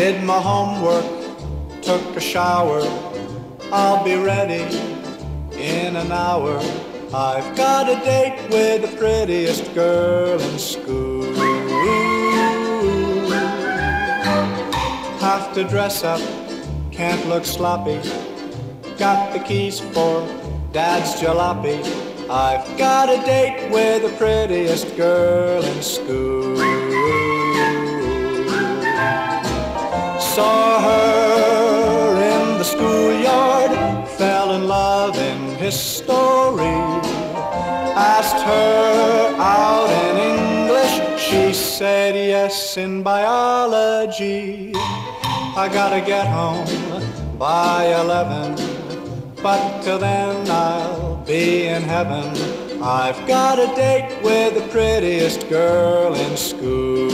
Did my homework, took a shower. I'll be ready in an hour. I've got a date with the prettiest girl in school. Have to dress up, can't look sloppy. Got the keys for dad's jalopy. I've got a date with the prettiest girl in school. Saw her in the schoolyard, fell in love in history. Asked her out in English, she said yes in biology. I gotta get home by eleven, but till then I'll be in heaven. I've got a date with the prettiest girl in school.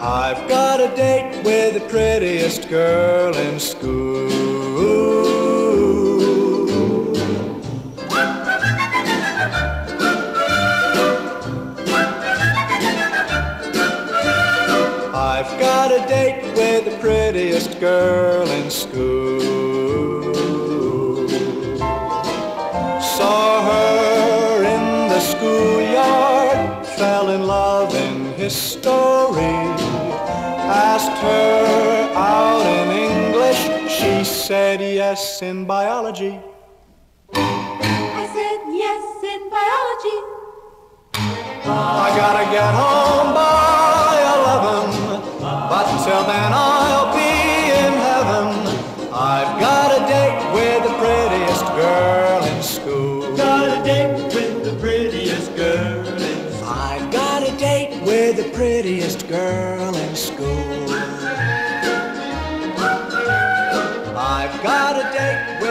I've got a date with the prettiest girl in school. A date with the prettiest girl in school. Saw her in the schoolyard, fell in love in history. Asked her out in English, she said yes in biology. I said yes in biology. Till then I'll be in heaven. I've got a date with the prettiest girl in school. Got a date with the prettiest girl in school. I've got a date with the prettiest girl in school. I've got a date with